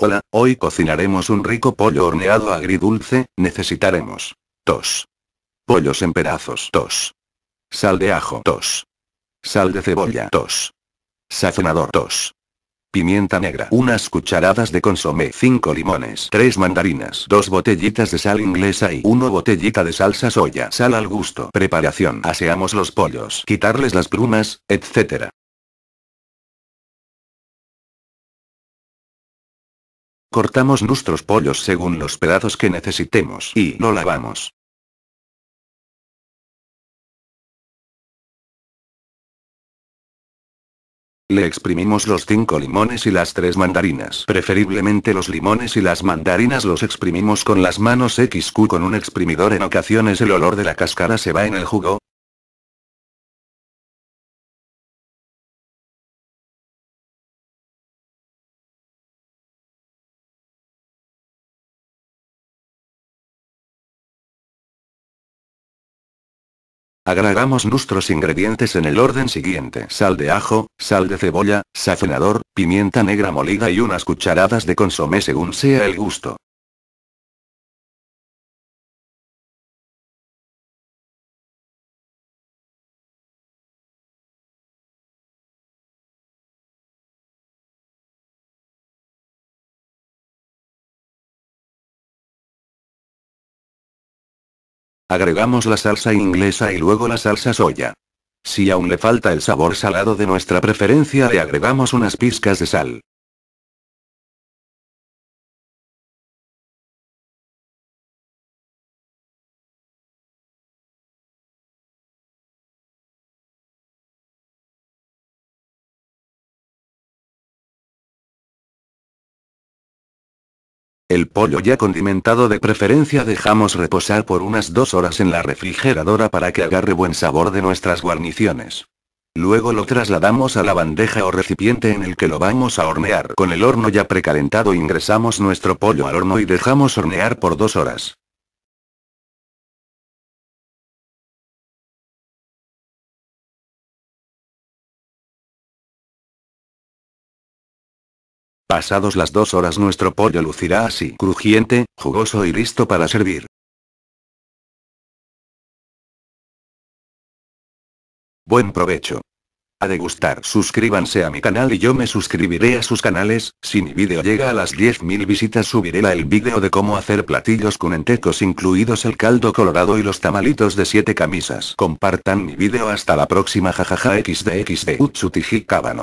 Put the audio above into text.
Hola, hoy cocinaremos un rico pollo horneado agridulce, necesitaremos tos. Pollos en pedazos tos. Sal de ajo tos. Sal de cebolla tos. Sazonador tos. Pimienta negra. Unas cucharadas de consomé. 5 limones. 3 mandarinas. 2 botellitas de sal inglesa y 1 botellita de salsa soya. Sal al gusto. Preparación. Aseamos los pollos. Quitarles las plumas, etc. Cortamos nuestros pollos según los pedazos que necesitemos y lo lavamos. Le exprimimos los 5 limones y las 3 mandarinas. Preferiblemente los limones y las mandarinas los exprimimos con las manos XQ con un exprimidor en ocasiones el olor de la cáscara se va en el jugo, Agregamos nuestros ingredientes en el orden siguiente. Sal de ajo, sal de cebolla, sazonador, pimienta negra molida y unas cucharadas de consomé según sea el gusto. Agregamos la salsa inglesa y luego la salsa soya. Si aún le falta el sabor salado de nuestra preferencia le agregamos unas pizcas de sal. El pollo ya condimentado de preferencia dejamos reposar por unas dos horas en la refrigeradora para que agarre buen sabor de nuestras guarniciones. Luego lo trasladamos a la bandeja o recipiente en el que lo vamos a hornear. Con el horno ya precalentado ingresamos nuestro pollo al horno y dejamos hornear por dos horas. Pasados las dos horas nuestro pollo lucirá así, crujiente, jugoso y listo para servir. Buen provecho. A degustar. Suscríbanse a mi canal y yo me suscribiré a sus canales, si mi vídeo llega a las 10.000 visitas subiré la el vídeo de cómo hacer platillos con entecos incluidos el caldo colorado y los tamalitos de 7 camisas. Compartan mi vídeo hasta la próxima jajaja xd xd Utsutiji Cábano.